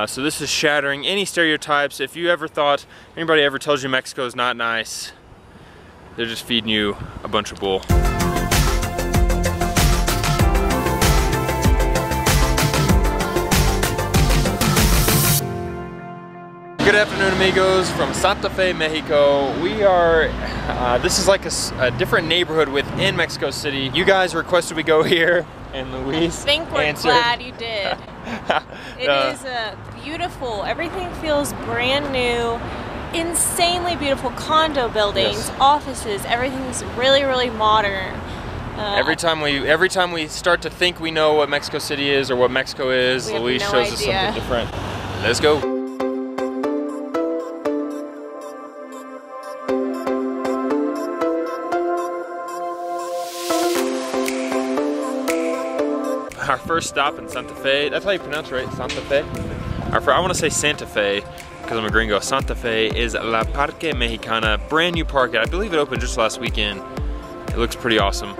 Uh, so this is shattering any stereotypes. If you ever thought, anybody ever tells you Mexico is not nice, they're just feeding you a bunch of bull. Good afternoon amigos from Santa Fe, Mexico. We are, uh, this is like a, a, different neighborhood within Mexico City. You guys requested we go here and Luis I think we're answered. glad you did. It Uh, is uh, beautiful. Everything feels brand new. Insanely beautiful condo buildings, Yes. offices, everything's really, really modern. Uh, Every time we every time we start to think we know what Mexico City is or what Mexico is, Luis no shows us something different. Let's go. Our first stop in Santa Fe. That's how you pronounce it, right? Santa Fe. Our I want to say Santa Fe because I'm a gringo. Santa Fe is La Parque Mexicana, brand new park. I believe it opened just last weekend. It looks pretty awesome.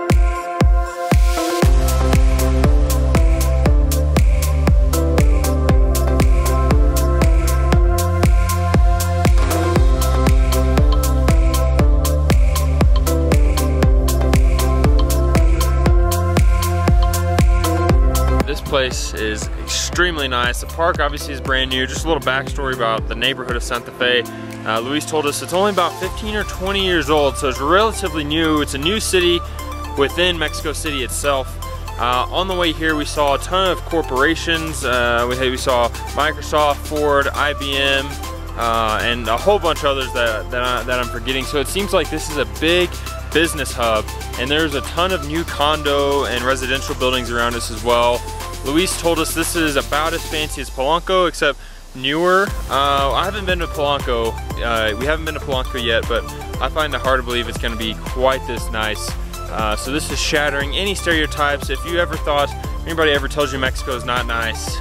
Place is extremely nice. The park obviously is brand new. Just a little backstory about the neighborhood of Santa Fe. Uh, Luis told us it's only about 15 or 20 years old, so it's relatively new. It's a new city within Mexico City itself. Uh, on the way here, we saw a ton of corporations. Uh, we, we saw Microsoft, Ford, IBM, uh, and a whole bunch of others that, that, I, that I'm forgetting. So it seems like this is a big business hub, and there's a ton of new condo and residential buildings around us as well. Luis told us this is about as fancy as Polanco, except newer. Uh, I haven't been to Polanco. Uh, we haven't been to Polanco yet, but I find it hard to believe it's going to be quite this nice. Uh, so this is shattering any stereotypes. If you ever thought, anybody ever tells you Mexico is not nice,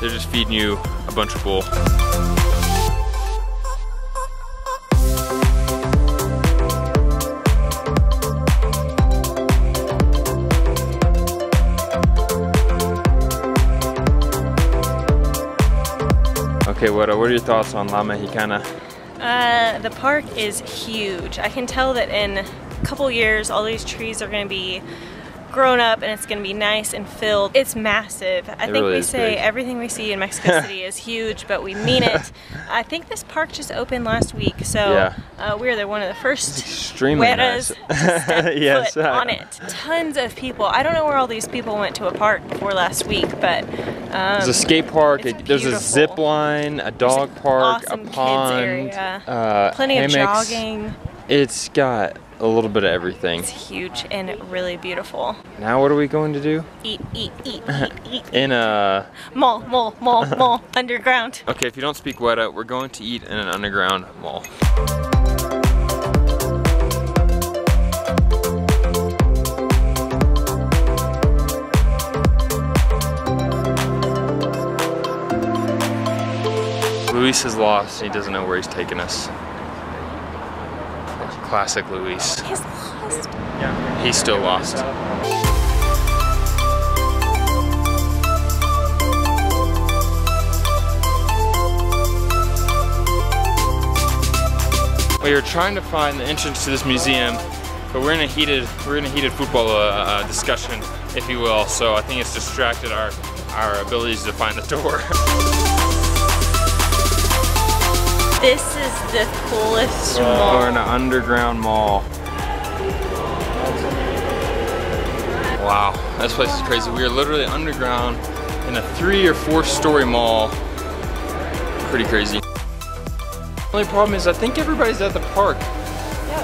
they're just feeding you a bunch of bull. Okay, what, what are your thoughts on La Mexicana? Uh, the park is huge. I can tell that in a couple years, all these trees are going to be grown up and it's going to be nice and filled. It's massive. I It think really we say big. everything we see in Mexico City is huge, but we mean it. I think this park just opened last week, so Yeah. uh, we are the one of the first extremely nice. Yes. foot on it. Tons of people. I don't know where all these people went to a park before last week, but um, There's a skate park, a- there's a zip line, a dog park, awesome a kids pond, area. uh, plenty of jogging. It's got a little bit of everything. It's huge and really beautiful. Now what are we going to do? Eat, eat, eat, eat, eat. In a... Mall, mall, mall, mall, underground. Okay, if you don't speak Güera, we're going to eat in an underground mall. Luis is lost. He doesn't know where he's taking us. Classic Luis. He's lost. He's still lost. We were trying to find the entrance to this museum, but we're in a heated we're in a heated football uh, uh, discussion, if you will. So I think it's distracted our our abilities to find the door. This is the coolest uh, We're in an underground mall. Wow, this place is crazy. We are literally underground in a three or four story mall. Pretty crazy. Only problem is I think everybody's at the park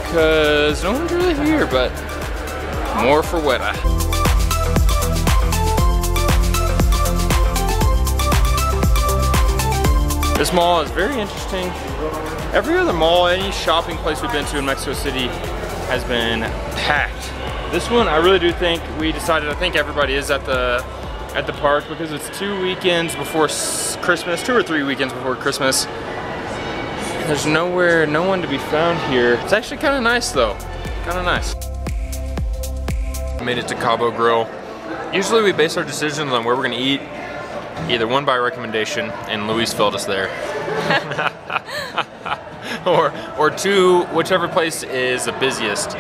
because no one's really here, but more for Güera. This mall is very interesting. Every other mall, any shopping place we've been to in Mexico City has been packed. This one, I really do think we decided. I think everybody is at the at the park because it's two weekends before Christmas, two or three weekends before Christmas. There's nowhere, no one to be found here. It's actually kind of nice though, kind of nice. Made it to Cabo Grill. Usually we base our decisions on where we're gonna eat Either one by recommendation, and Luis filled us there. or, or two, whichever place is the busiest.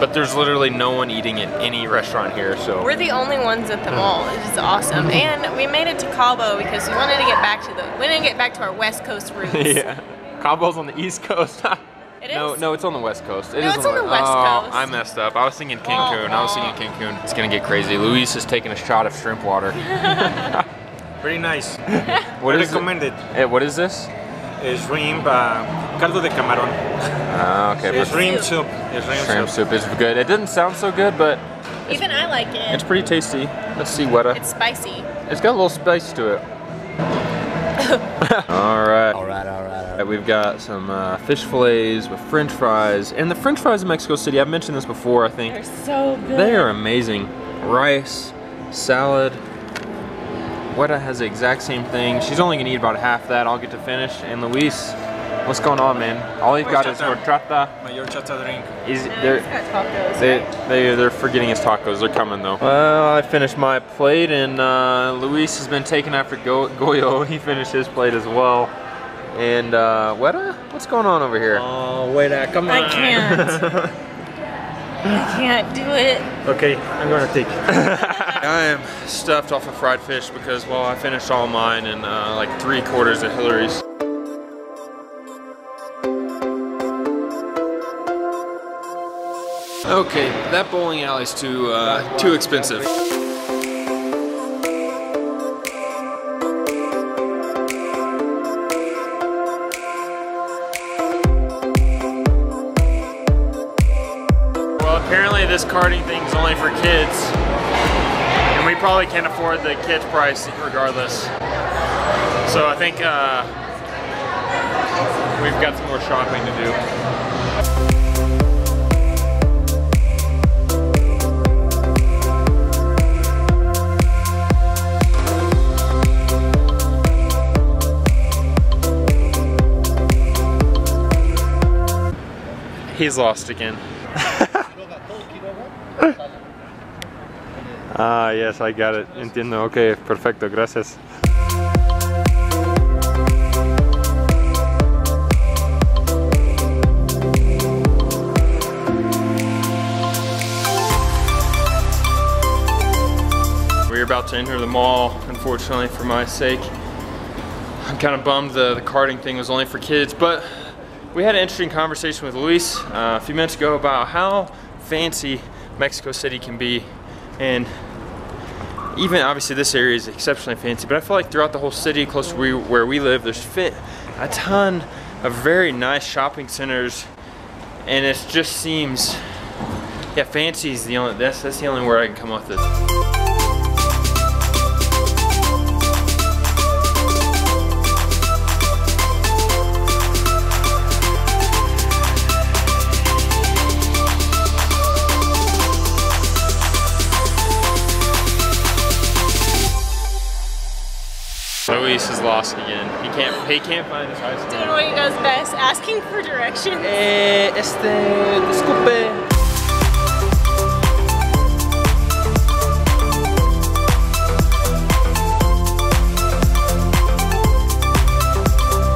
But there's literally no one eating at any restaurant here, so. We're the only ones at the mall, which is awesome. And we made it to Cabo because we wanted to get back to the, we didn't get back to our West Coast roots. yeah. Cabo's on the East Coast. It No, is? no, it's on the West Coast. It No, is it's on the West oh, Coast. I messed up. I was thinking Cancun. I was thinking Cancun. It's gonna get crazy. Luis is taking a shot of shrimp water. Pretty nice. What I is it? recommend it. Eh, what is this? Uh, shrimp, uh, caldo de camarón. Ah, okay, Shrimp but Shrimp soup. soup. Shrimp, shrimp soup. soup is good. It didn't sound so good, but Even I like it. it's pretty tasty. Let's see, Güera. It's spicy. It's got a little spice to it. all right. All right, all right. All right. We've got some uh, fish fillets with French fries, and the French fries in Mexico City. I've mentioned this before. I think They're so good. they are amazing. Rice, salad. Güera has the exact same thing. She's only gonna eat about half that. I'll get to finish. And Luis, what's going on, man? All he's got is Horchata. horchata. Mayor chata drink. He's And they're, it's got tacos, they, right? they, they're forgetting his tacos. They're coming though. Well, I finished my plate and uh, Luis has been taking after Go Goyo. He finished his plate as well. And uh, Güera, what's going on over here? Oh, wait, uh, come on. I can't. I can't do it. Okay, I'm gonna take it. I am stuffed off of fried fish because, well, I finished all mine and uh, like three quarters of Hillary's. Okay, that bowling alley's too uh, too expensive. Well, apparently this karting thing's only for kids, and we probably can't afford the kids price regardless. So I think uh, we've got some more shopping to do. He's lost again. Ah, yes, I got it. Entiendo. Okay, perfecto. Gracias. We're about to enter the mall, unfortunately, for my sake. I'm kind of bummed the, the karting thing was only for kids, but we had an interesting conversation with Luis uh, a few minutes ago about how fancy Mexico City can be. And even obviously this area is exceptionally fancy, but I feel like throughout the whole city, close to we, where we live, there's fit a ton of very nice shopping centers. And it just seems, yeah, fancy is the only, that's, that's the only word I can come up with. Lost again. He can't, he can't find his ice Doing cream. what he does best, asking for directions. Eh, este, disculpe.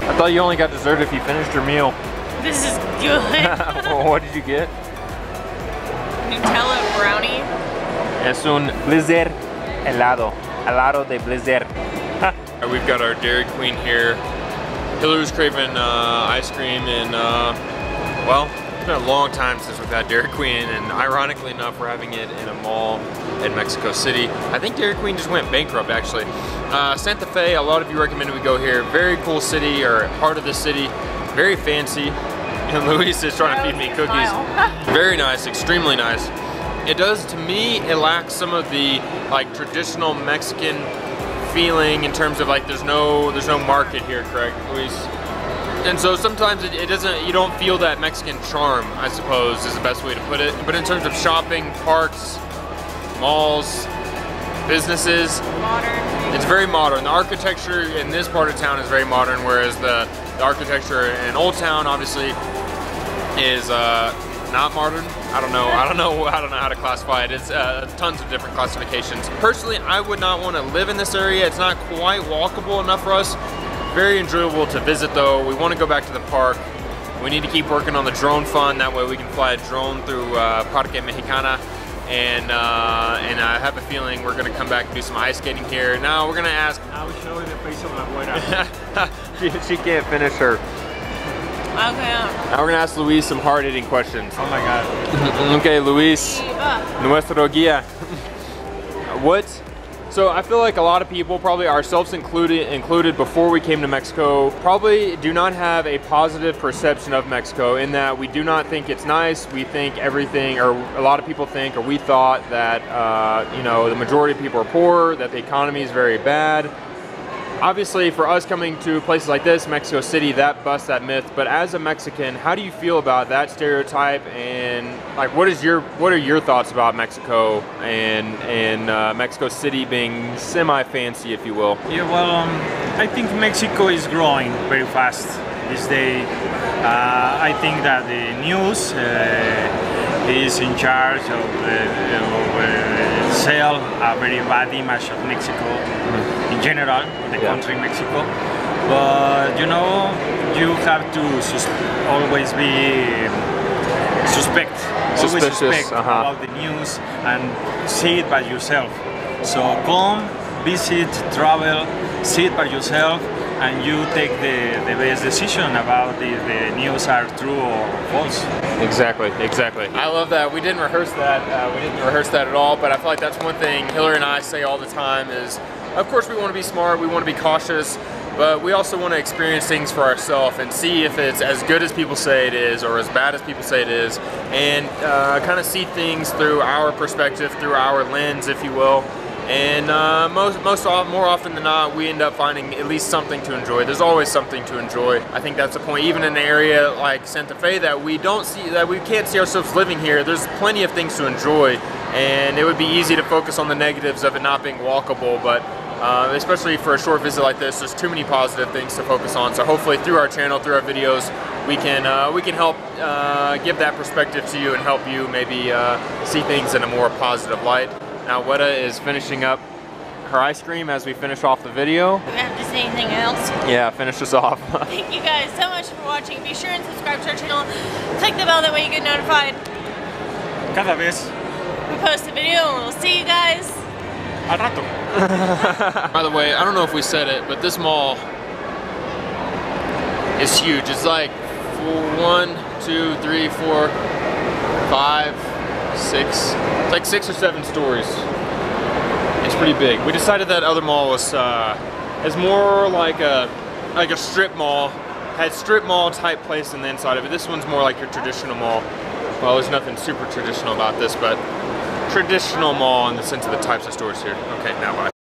I thought you only got dessert if you finished your meal. This is good. what did you get? Nutella brownie. Es un blizzard helado. Helado de blizzard. We've got our Dairy Queen here. Hillary's craving uh, ice cream and, uh, well, it's been a long time since we've had Dairy Queen and ironically enough, we're having it in a mall in Mexico City. I think Dairy Queen just went bankrupt actually. Uh, Santa Fe, a lot of you recommended we go here. Very cool city or part of the city. Very fancy. And Luis is trying to feed me cookies. Very nice, extremely nice. It does, to me, it lacks some of the like traditional Mexican feeling in terms of like there's no there's no market here, correct, Luis? And so sometimes it, it doesn't you don't feel that Mexican charm, I suppose, is the best way to put it. But in terms of shopping, parks, malls, businesses, Modern. it's very modern. The architecture in this part of town is very modern, whereas the, the architecture in Old Town obviously is uh, not modern. I don't know. I don't know. I don't know how to classify it. It's uh, tons of different classifications. Personally, I would not want to live in this area. It's not quite walkable enough for us. Very enjoyable to visit though. We want to go back to the park. We need to keep working on the drone fund. That way we can fly a drone through uh, Parque Mexicana. And uh, and I have a feeling we're gonna come back and do some ice skating here. Now we're gonna ask. Now show the face of La Güera. she, she can't finish her. Okay. Now we're gonna ask Luis some hard-hitting questions. oh my god. okay, Luis, nuestro guía. what? So I feel like a lot of people, probably ourselves included, included before we came to Mexico, probably do not have a positive perception of Mexico in that we do not think it's nice. We think everything, or a lot of people think, or we thought that, uh, you know, the majority of people are poor, that the economy is very bad obviously for us coming to places like this, Mexico City, that busts that myth. But as a Mexican, how do you feel about that stereotype? And like, what is your what are your thoughts about Mexico and and uh, Mexico City being semi-fancy, if you will? Yeah, well, um, I think Mexico is growing very fast this day. Uh, I think that the news uh, is in charge of, uh, of uh, sell a very bad image of Mexico in general, the Yeah. country Mexico. But you know, you have to sus- always be suspect, always Suspicious, suspect uh-huh. about the news and see it by yourself. So come, visit, travel, see it by yourself, and you take the, the best decision about if the news are true or false. Exactly, exactly. I love that. We didn't rehearse that. Uh, we didn't rehearse that at all. But I feel like that's one thing Hillary and I say all the time is, of course, we want to be smart. We want to be cautious. But we also want to experience things for ourselves and see if it's as good as people say it is or as bad as people say it is, and uh, kind of see things through our perspective, through our lens, if you will. And uh, most, most more often than not, we end up finding at least something to enjoy. There's always something to enjoy. I think that's the point. Even in an area like Santa Fe that we don't see, that we can't see ourselves living here, there's plenty of things to enjoy. And it would be easy to focus on the negatives of it not being walkable, but uh, especially for a short visit like this, there's too many positive things to focus on. So hopefully through our channel, through our videos, we can uh, we can help uh, give that perspective to you and help you maybe uh, see things in a more positive light. Now Güera is finishing up her ice cream as we finish off the video. Do we have to say anything else? Yeah, finish us off. Thank you guys so much for watching. Be sure and subscribe to our channel. Click the bell, that way you get notified. Cada vez We post a video and we'll see you guys. Al rato. By the way, I don't know if we said it, but this mall is huge. It's like one, two, three, four, five, six, it's like six or seven stories. It's pretty big. We decided that other mall was uh, is more like a like a strip mall, had strip mall type place in the inside of it. This one's more like your traditional mall. Well, there's nothing super traditional about this, but traditional mall in the sense of the types of stores here. Okay, now bye.